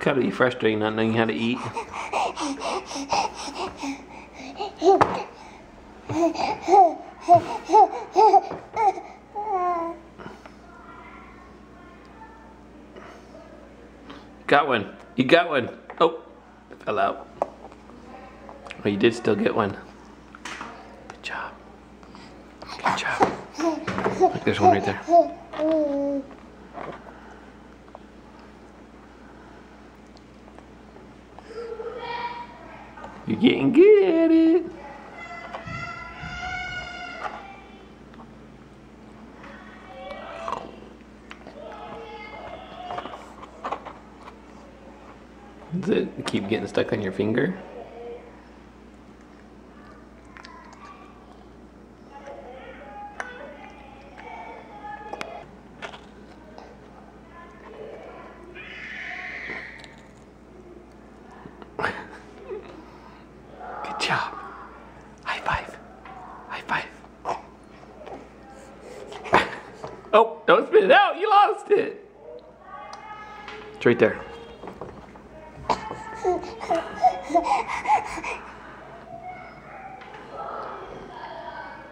Gotta be frustrating not knowing how to eat. Got one. You got one. Oh, it fell out. Oh, you did still get one. Good job. Good job. Look, there's one right there. You're getting good eh? at it. Does it keep getting stuck on your finger? Job. High five. High five. Oh, don't spit it out. You lost it. It's right there.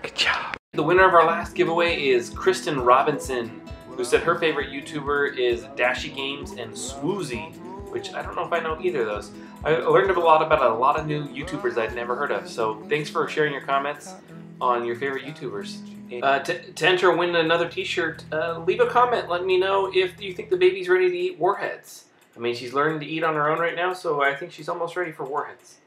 Good job. The winner of our last giveaway is Kristen Robinson, who said her favorite YouTuber is DashieGames and Swoozie, which I don't know if I know either of those. I learned a lot about a lot of new YouTubers I'd never heard of, so thanks for sharing your comments on your favorite YouTubers. Uh, to, to enter win another t-shirt, uh, leave a comment. Let me know if you think the baby's ready to eat warheads. I mean, she's learning to eat on her own right now, so I think she's almost ready for warheads.